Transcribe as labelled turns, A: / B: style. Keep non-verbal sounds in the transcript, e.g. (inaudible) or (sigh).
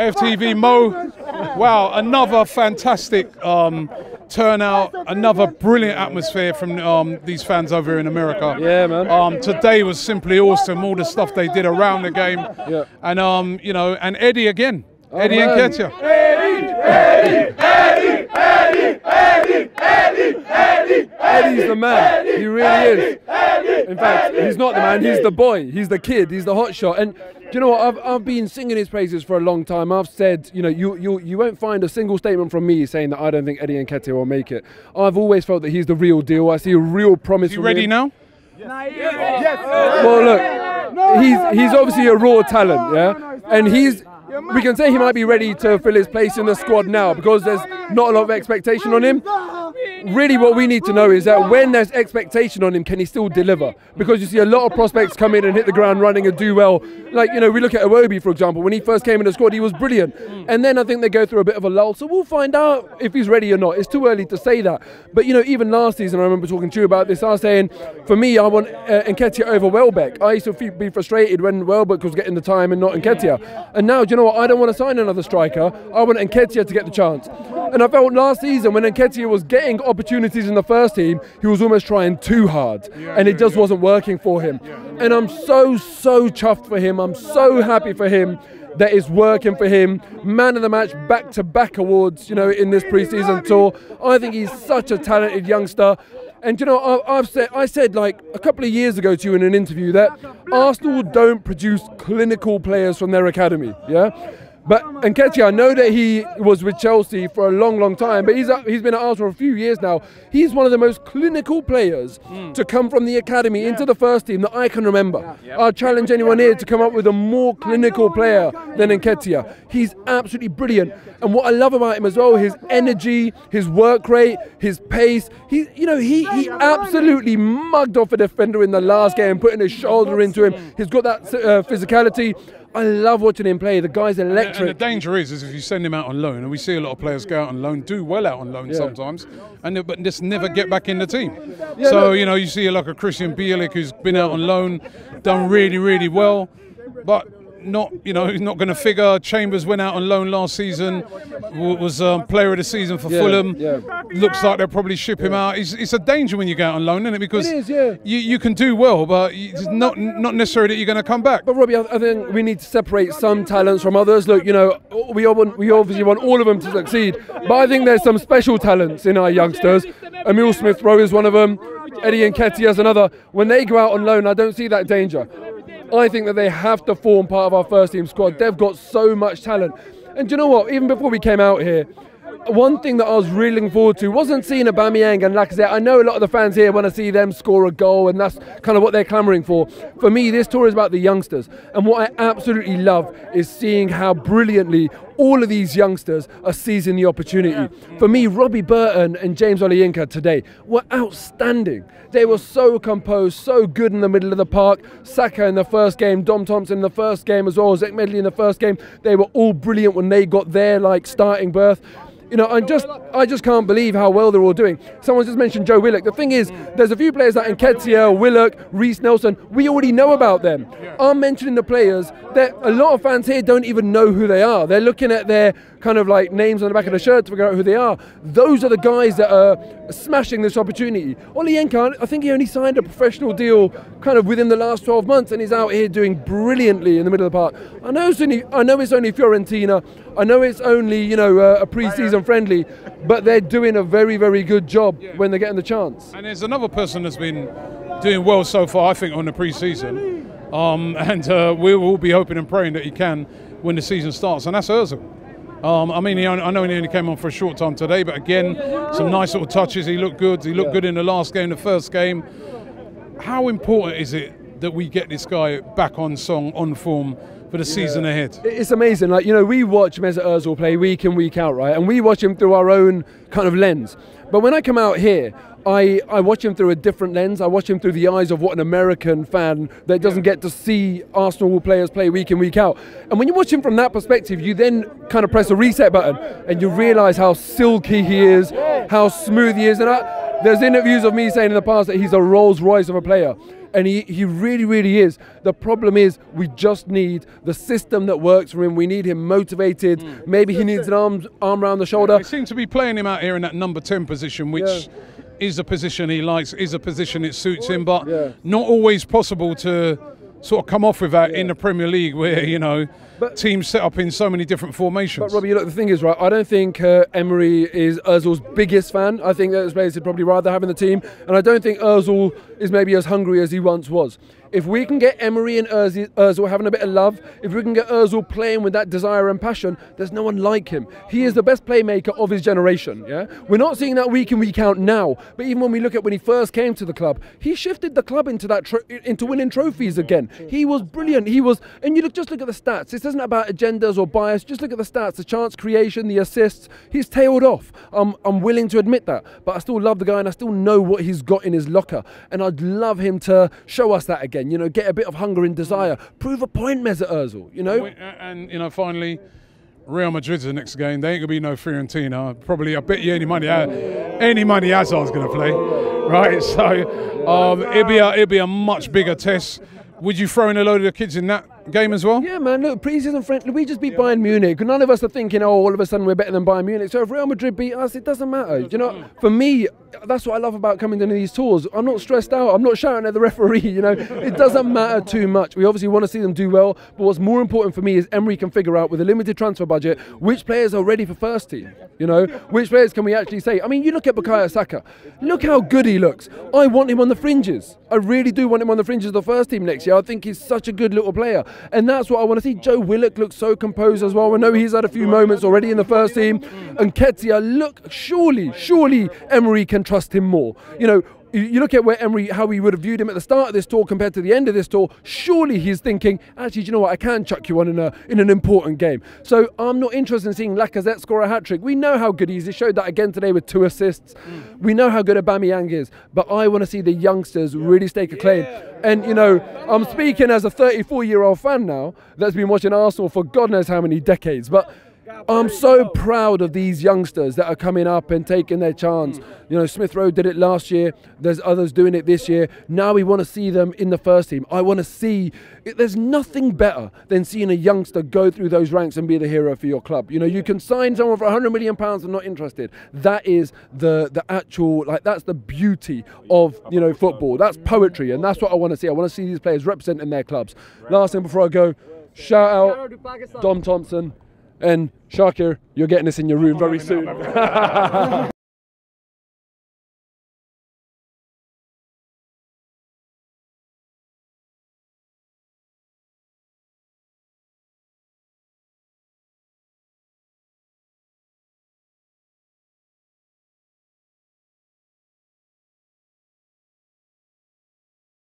A: FTV Mo. Wow, another fantastic um, turnout, another brilliant atmosphere from um, these fans over here in America.
B: Yeah, man.
A: Um, today was simply awesome. All the stuff they did around the game,
B: Yeah.
A: and um, you know, and Eddie again, Eddie
B: man.
A: Nketiah. Eddie, Eddie, Eddie, Eddie, Eddie, Eddie, Eddie,
B: Eddie's the man. He really is. In fact, he's not the man. He's the boy. He's the kid. He's the hot shot. And do you know what? I've, I've been singing his praises for a long time. I've said, you know, you, you you won't find a single statement from me saying that I don't think Eddie Nketiah will make it. I've always felt that he's the real deal. I see a real promise.
A: You
B: from
A: ready
B: him.
A: now?
B: Well, look, he's he's obviously a raw talent, yeah, and he's. We can say he might be ready to fill his place in the squad now because there's not a lot of expectation on him. Really, what we need to know is that when there's expectation on him, can he still deliver? Because you see a lot of prospects come in and hit the ground running and do well. Like, you know, we look at Iwobi, for example. When he first came in the squad, he was brilliant. And then I think they go through a bit of a lull. So we'll find out if he's ready or not. It's too early to say that. But, you know, even last season, I remember talking to you about this. I was saying, for me, I want uh, Nketiah over Welbeck. I used to be frustrated when Welbeck was getting the time and not Nketiah. And now, do you know what? I don't want to sign another striker. I want Nketiah to get the chance. And I felt last season when Nketiah was getting opportunities in the first team, he was almost trying too hard. and it just wasn't working for him. And I'm so, so chuffed for him. I'm so happy for him that is working for him. Man of the match, back to back awards, you know, in this preseason tour. I think he's such a talented youngster. And you know, I've said, I said like a couple of years ago to you in an interview that Arsenal don't produce clinical players from their academy. Yeah. But Nketiah, I know that he was with Chelsea for a long, long time, but he's up, he's been at Arsenal for a few years now. He's one of the most clinical players to come from the academy into the first team that I can remember. I challenge anyone here to come up with a more clinical player than Nketiah. He's absolutely brilliant, and what I love about him as well, his energy, his work rate, his pace. He, you know, he he absolutely mugged off a defender in the last game, putting his shoulder into him. He's got that uh, physicality. I love watching him play. The guy's
A: And the danger is, is if you send him out on loan, and we see a lot of players go out on loan, do well out on loan sometimes, and but just never get back in the team. so
B: look-
A: you know, you see a like a Krystian Bielik who's been out on loan, done really, really well, but not you know he's not going to figure. Chambers went out on loan last season, was um, player of the season for
B: Yeah,
A: Fulham.
B: yeah.
A: Looks like they'll probably ship him out. It's, it's a danger when you go out on loan, isn't it? Because
B: It is, yeah.
A: you, you can do well, but it's not not necessarily that you're going to come back.
B: But Robbie, I think we need to separate some talents from others. Look, you know, we all want, we obviously want all of them to succeed, but I think there's some special talents in our youngsters. Emile Smith Rowe is one of them. Eddie Nketiah is another. When they go out on loan, I don't see that danger. I think that they have to form part of our first team squad. They've got so much talent. And do you know what? Even before we came out here, one thing that I was really looking forward to wasn't seeing Aubameyang and Lacazette. I know a lot of the fans here want to see them score a goal, and that's kind of what they're clamouring for. For me, this tour is about the youngsters, and what I absolutely love is seeing how brilliantly all of these youngsters are seizing the opportunity. For me, Robbie Burton and James Olayinka today were outstanding. They were so composed, so good in the middle of the park. Saka in the first game, Dom Thompson in the first game as well, Zech Medley in the first game. They were all brilliant when they got their like starting berth. You know, I just I just can't believe how well they're all doing. Someone just mentioned Joe Willock. The thing is, there's a few players like Nketiah, Willock, Reiss Nelson. We already know about them. I'm mentioning the players that a lot of fans here don't even know who they are. They're looking at their kind of like names on the back of the shirt to figure out who they are. Those are the guys that are smashing this opportunity. Olayinka, I think he only signed a professional deal kind of within the last 12 months, and he's out here doing brilliantly in the middle of the park. I know it's only I know it's only Fiorentina. I know it's only you know uh, a pre-season friendly, but they're doing a very very good job when they're getting the chance.
A: And there's another person that's been doing well so far, I think, on the pre-season. Um, (laughs) and uh, we will be hoping and praying that he can when the season starts, and that's Ozil. Um, I mean, he I know he only came on for a short time today, but again, some nice little touches. He looked good. He looked good in the last game, the first game. How important is it that we get this guy back on song, on form for the season ahead?
B: It's amazing. Like you know, we watch Mesut Ozil play week in week out, right? And we watch him through our own kind of lens. But when I come out here, I, I watch him through a different lens. I watch him through the eyes of what an American fan that doesn't get to see Arsenal players play week in, week out. And when you watch him from that perspective, you then kind of press a reset button and you realize how silky he is, how smooth he is. And I, there's interviews of me saying in the past that he's a Rolls Royce of a player. And he, he really, really is. The problem is we just need the system that works for him. We need him motivated.
A: Mm.
B: Maybe he needs an arm arm around the shoulder.
A: They seem to be playing him out here in that number 10 position, which
B: Yeah.
A: is a position he likes, is a position that suits him, but
B: Yeah.
A: not always possible to sort of come off with that in the Premier League where, you know,
B: But-
A: teams set up in so many different formations.
B: But Robbie, you look, the thing is, right? I don't think uh, Emery is Özil's biggest fan. I think that his players would probably rather have in the team, and I don't think Özil is maybe as hungry as he once was. If we can get Emery and Özil having a bit of love, if we can get Özil playing with that desire and passion, there's no one like him. He is the best playmaker of his generation. Yeah, we're not seeing that week in week out now, but even when we look at when he first came to the club, he shifted the club into that into winning trophies again. He was brilliant. He was, and you look just look at the stats. This isn't about agendas or bias. Just look at the stats, the chance creation, the assists. He's tailed off. I'm, I'm willing to admit that, but I still love the guy and I still know what he's got in his locker, and I'd love him to show us that again. You know, get a bit of hunger and desire. Prove a point, Mesut Ozil. You know.
A: And, you know, finally, Real Madrid's the next game. They ain't to be no Fiorentina. Probably, I bet you any money, any money Hazard's going to play. Right? (laughs) So um, it'll, be a, it'll be a much bigger test. Would you throw in a load of the kids in that game as well?
B: Yeah, man. Look, preseason friendly. We just beat Bayern Munich. None of us are thinking, oh, all of a sudden we're better than Bayern Munich. So if Real Madrid beat us, it doesn't matter. You know, for me, that's what I love about coming to these tours. I'm not stressed out. I'm not shouting at the referee. You know, it doesn't matter too much. We obviously want to see them do well, but what's more important for me is Emery can figure out with a limited transfer budget which players are ready for first team. You know, which players can we actually say? I mean, you look at Bukayo Saka. Look how good he looks. I want him on the fringes. I really do want him on the fringes of the first team next year. I think he's such a good little player, and that's what I want to see. Joe Willock looks so composed as well. I know he's had a few moments already in the first team, Nketiah, look, surely, surely Emery can trust him more. You know. You look at where Emery, how he would have viewed him at the start of this tour compared to the end of this tour. Surely he's thinking, actually, do you know what? I can chuck you on in a in an important game. So I'm not interested in seeing Lacazette score a hat trick. We know how good he is. He showed that again today with two assists. Mm. We know how good Aubameyang is, but I want to see the youngsters really stake a claim. And you know, I'm speaking as a 34 year old fan now that's been watching Arsenal for God knows how many decades, but. I'm so proud of these youngsters that are coming up and taking their chance. You know, Smith Rowe did it last year. There's others doing it this year. Now we want to see them in the first team. I want to see. There's nothing better than seeing a youngster go through those ranks and be the hero for your club. You know, you can sign someone for 100 million pounds and not interested. That is the the actual like that's the beauty of you know football. That's poetry, and that's what I want to see. I want to see these players representing their clubs. Last thing before I go, shout out Dom Thompson. And Shakir, you're getting this in your room very soon. (laughs)